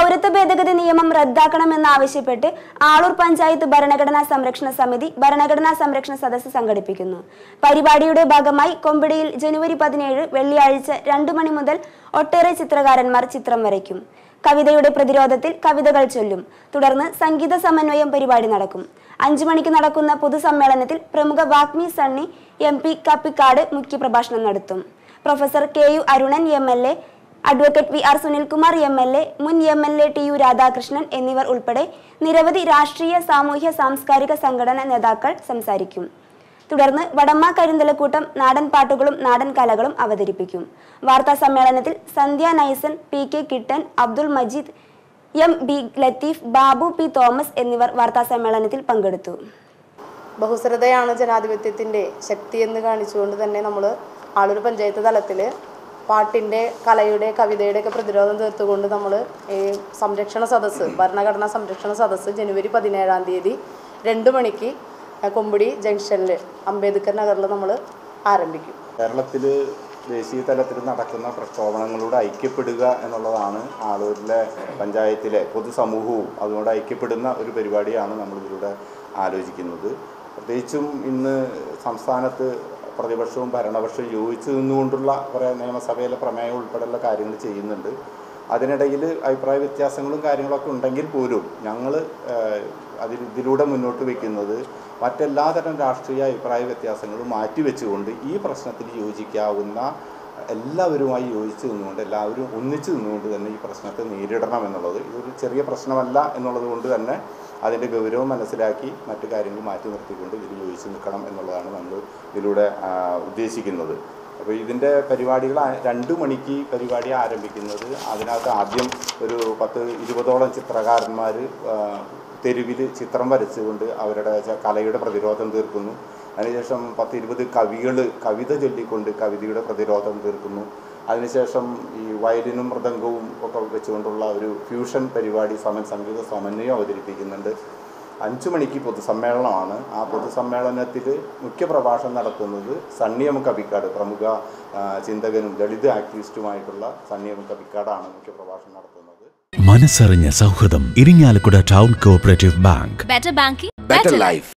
പൗരത്വ ഭേദഗതി നിയമം റദ്ദാക്കണമെന്നാവശ്യപ്പെട്ട് ആളൂർ പഞ്ചായത്ത് ഭരണഘടനാ സംരക്ഷണ സമിതി ഭരണഘടനാ സംരക്ഷണ സദസ്സ് സംഘടിപ്പിക്കുന്നു. പരിപാടിയുടെ ഭാഗമായി കൊമ്പിടിയിൽ ജനുവരി പതിനേഴ് വെള്ളിയാഴ്ച രണ്ടു മണി മുതൽ ഒട്ടേറെ ചിത്രകാരന്മാർ ചിത്രം വരയ്ക്കും. കവിതയുടെ പ്രതിരോധത്തിൽ കവിതകൾ ചൊല്ലും. തുടർന്ന് സംഗീത സമന്വയം പരിപാടി നടക്കും. അഞ്ചു മണിക്ക് നടക്കുന്ന പൊതുസമ്മേളനത്തിൽ പ്രമുഖ വാഗ്മി സണ്ണി എം പി കപ്പിക്കാട് മുഖ്യപ്രഭാഷണം നടത്തും. Professor K U Arunan M L A advocate V R Sunilkumar M L A മുൻ M L A T U Radhakrishnan എന്നിവർ ഉൾപ്പെടെ നിരവധി രാഷ്ട്രീയ സാമൂഹ്യ സാംസ്കാരിക സംഘടനാ നേതാക്കൾ സംസാരിക്കും. തുടർന്ന് വടമ്മ കരിന്തലക്കൂട്ടം നാടൻ പാട്ടുകളും നാടൻ കലകളും അവതരിപ്പിക്കും. വാർത്താ സമ്മേളനത്തിൽ Sandhya Naisan P K Kittan Abdul Majeed M B Latheef Babu P Thomas എന്നിവർ വാർത്താ സമ്മേളനത്തിൽ പങ്കെടുത്തു. ബഹുസ്രതയാണ് ജനാധിപത്യത്തിന്റെ ശക്തി എന്ന് കാണിച്ചുകൊണ്ട് തന്നെ നമ്മൾ ആളൊരു പഞ്ചായത്ത് തലത്തിൽ പാട്ടിന്റെ കലയുടെ കവിതയുടെ ഒക്കെ പ്രതിരോധം തീർത്തുകൊണ്ട് നമ്മൾ ഈ സംരക്ഷണ സദസ്സ് ഭരണഘടനാ സംരക്ഷണ സദസ്സ് ജനുവരി പതിനേഴാം തീയതി രണ്ട് മണിക്ക് കൊമ്പുടി ജംഗ്ഷനിൽ അംബേദ്കർ നഗറിൽ നമ്മൾ ആരംഭിക്കും. കേരളത്തിൽ ദേശീയ തലത്തിൽ നടക്കുന്ന പ്രക്ഷോഭങ്ങളോട് ഐക്യപ്പെടുക എന്നുള്ളതാണ് ആളൂരിലെ പഞ്ചായത്തിലെ പൊതുസമൂഹവും അതിനോട് ഐക്യപ്പെടുന്ന ഒരു പരിപാടിയാണ് നമ്മളിതിലൂടെ ആലോചിക്കുന്നത്. പ്രത്യേകിച്ചും ഇന്ന് സംസ്ഥാനത്ത് പ്രതിപക്ഷവും ഭരണപക്ഷവും യോജിച്ച് നിന്നുകൊണ്ടുള്ള കുറേ നിയമസഭയിലെ പ്രമേയം ഉൾപ്പെടെയുള്ള കാര്യങ്ങൾ ചെയ്യുന്നുണ്ട്. അതിനിടയിൽ അഭിപ്രായ വ്യത്യാസങ്ങളും കാര്യങ്ങളൊക്കെ ഉണ്ടെങ്കിൽ പോലും ഞങ്ങൾ അതിൽ ഇതിലൂടെ മുന്നോട്ട് വയ്ക്കുന്നത് മറ്റെല്ലാതരം രാഷ്ട്രീയ അഭിപ്രായ വ്യത്യാസങ്ങളും മാറ്റിവെച്ചുകൊണ്ട് ഈ പ്രശ്നത്തിൽ യോജിക്കാവുന്ന എല്ലാവരുമായി യോജിച്ച് നിന്നുകൊണ്ട് എല്ലാവരും ഒന്നിച്ച് നിന്നുകൊണ്ട് തന്നെ ഈ പ്രശ്നത്തെ നേരിടണം എന്നുള്ളത് ഇതൊരു ചെറിയ പ്രശ്നമല്ല എന്നുള്ളത് കൊണ്ട് തന്നെ അതിന്റെ ഗൗരവം മനസ്സിലാക്കി മറ്റു കാര്യങ്ങൾ മാറ്റി നിർത്തിക്കൊണ്ട് ഇതിൽ യോജിച്ച് നിൽക്കണം എന്നുള്ളതാണ് നമ്മൾ ഇതിലൂടെ ഉദ്ദേശിക്കുന്നത്. അപ്പോൾ ഇതിന്റെ പരിപാടികൾ രണ്ട് മണിക്ക് പരിപാടി ആരംഭിക്കുന്നത്. അതിനകത്ത് ആദ്യം ഒരു പത്ത് ഇരുപതോളം ചിത്രകാരന്മാർ തെരുവിൽ ചിത്രം വരച്ചുകൊണ്ട് അവരുടെ കലയുടെ പ്രതിരോധം തീർക്കുന്നു. അതിനുശേഷം പത്ത് ഇരുപത് കവികൾ കവിത ചൊല്ലിക്കൊണ്ട് കവിതയുടെ പ്രതിരോധം തീർക്കുന്നു. അതിനുശേഷം ഈ വയലിനും മൃദംഗവും ഒക്കെ വെച്ചുകൊണ്ടുള്ള ഒരു ഫ്യൂഷൻ പരിപാടി സമ സംഗീത സമന്വയം അവതരിപ്പിക്കുന്നുണ്ട്. അഞ്ചു മണിക്ക് പൊതുസമ്മേളനമാണ്. ആ പൊതുസമ്മേളനത്തിൽ മുഖ്യ പ്രഭാഷണം നടത്തുന്നത് സണ്ണിയം കവിക്കാട് പ്രമുഖ ചിന്തകനും ദളിത് ആക്ടിവിസ്റ്റുമായിട്ടുള്ള സണ്ണിയം കവിക്കാടാണ് മുഖ്യ പ്രഭാഷണം നടത്തുന്നത്. മനസ്സറിഞ്ഞ സൗഹൃദം Irinjalakuda town cooperative bank. Better banking better life.